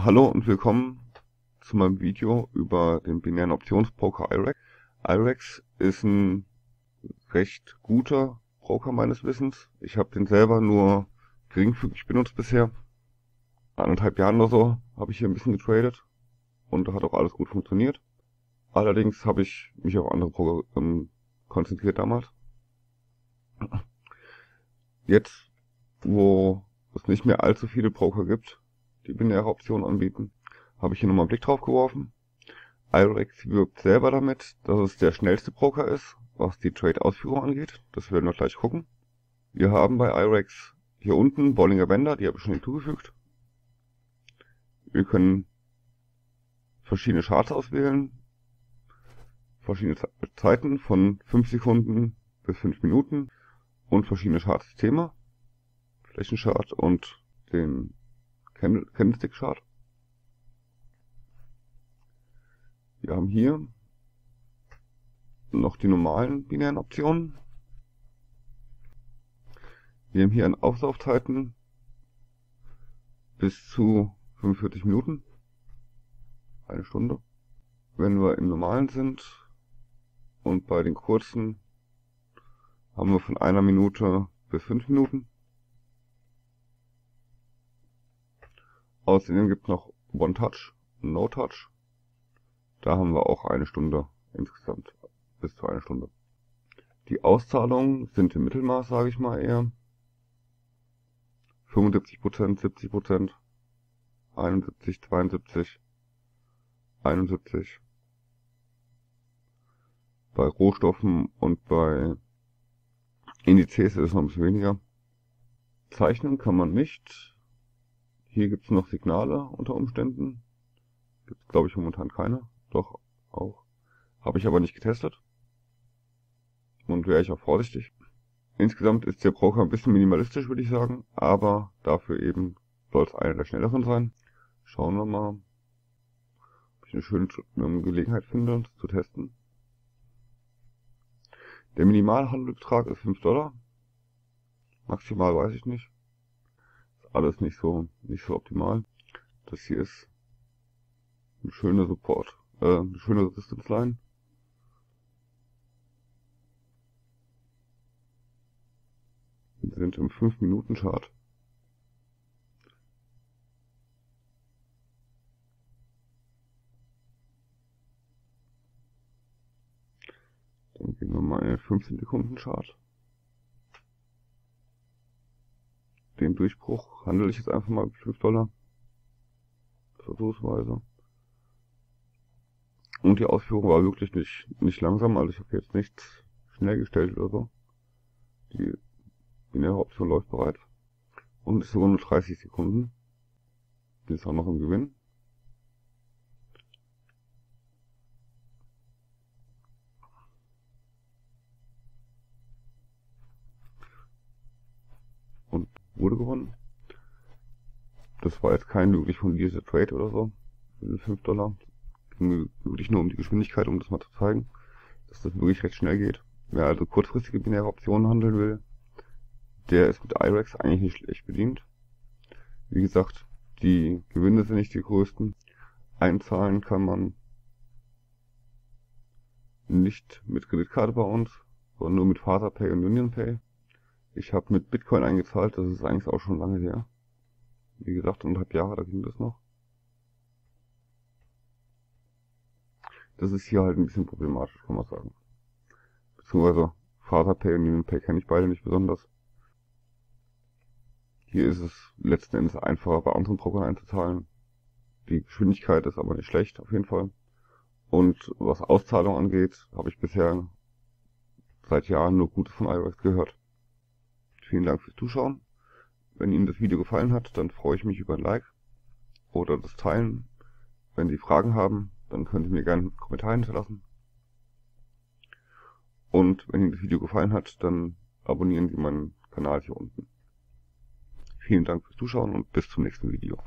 Hallo und willkommen zu meinem Video über den binären Optionsbroker IREX. IREX ist ein recht guter Broker meines Wissens. Ich habe den selber nur geringfügig benutzt bisher. Anderthalb Jahren oder so habe ich hier ein bisschen getradet und da hat auch alles gut funktioniert. Allerdings habe ich mich auf andere Broker ähm, konzentriert damals. Jetzt, wo es nicht mehr allzu viele Broker gibt, die binäre Optionen anbieten, habe ich hier nochmal einen Blick drauf geworfen. IREX wirbt selber damit, dass es der schnellste Broker ist, was die Trade-Ausführung angeht. Das werden wir gleich gucken. Wir haben bei IREX hier unten Bollinger Bänder, die habe ich schon hinzugefügt. Wir können verschiedene Charts auswählen, verschiedene Zeiten von 5 Sekunden bis 5 Minuten und verschiedene Chartsysteme, Flächenchart und den Candlestick Chart. Wir haben hier noch die normalen binären Optionen. Wir haben hier an Auflaufzeiten bis zu 45 Minuten, eine Stunde. Wenn wir im normalen sind und bei den kurzen haben wir von einer Minute bis fünf Minuten. Außerdem gibt es noch One Touch No Touch. Da haben wir auch eine Stunde insgesamt, bis zu einer Stunde. Die Auszahlungen sind im Mittelmaß, sage ich mal eher. 75%, 70%, 71, 72, 71. Bei Rohstoffen und bei Indizes ist es noch ein bisschen weniger. Zeichnen kann man nicht. Hier gibt es noch Signale unter Umständen. Gibt es glaube ich momentan keine. Doch, auch. Habe ich aber nicht getestet. Und wäre ich auch vorsichtig. Insgesamt ist der Broker ein bisschen minimalistisch, würde ich sagen. Aber dafür eben soll es einer der schnelleren sein. Schauen wir mal, ob ich eine schöne Gelegenheit finde, das zu testen. Der Minimalhandelbetrag ist 5 Dollar. Maximal weiß ich nicht alles nicht so, nicht so optimal. Das hier ist eine schöne Support, äh, eine schöne Resistance Line. Wir sind im 5 Minuten Chart. Dann gehen wir mal in den 15 Sekunden Chart. Den Durchbruch handle ich jetzt einfach mal mit 5 Dollar. Versuchsweise. Und die Ausführung war wirklich nicht, nicht langsam, also ich habe jetzt nichts schnell gestellt oder so. Die binäre Option läuft bereits. Und ist sogar nur 30 Sekunden. Die ist auch noch im Gewinn. Wurde gewonnen. Das war jetzt kein wirklich fundierter Trade oder so. Für 5 Dollar. Ging wirklich nur um die Geschwindigkeit, um das mal zu zeigen, dass das wirklich recht schnell geht. Wer also kurzfristige binäre Optionen handeln will, der ist mit IREX eigentlich nicht schlecht bedient. Wie gesagt, die Gewinne sind nicht die größten. Einzahlen kann man nicht mit Kreditkarte bei uns, sondern nur mit Faserpay und UnionPay. Ich habe mit Bitcoin eingezahlt, das ist eigentlich auch schon lange her. Wie gesagt, anderthalb Jahre, da ging das noch. Das ist hier halt ein bisschen problematisch, kann man sagen. Beziehungsweise Faserpay und UnionPay kenne ich beide nicht besonders. Hier ist es letzten Endes einfacher, bei anderen Brokern einzuzahlen. Die Geschwindigkeit ist aber nicht schlecht, auf jeden Fall. Und was Auszahlung angeht, habe ich bisher seit Jahren nur Gutes von iRex gehört. Vielen Dank fürs Zuschauen. Wenn Ihnen das Video gefallen hat, dann freue ich mich über ein Like oder das Teilen. Wenn Sie Fragen haben, dann können Sie mir gerne einen Kommentar hinterlassen. Und wenn Ihnen das Video gefallen hat, dann abonnieren Sie meinen Kanal hier unten. Vielen Dank fürs Zuschauen und bis zum nächsten Video.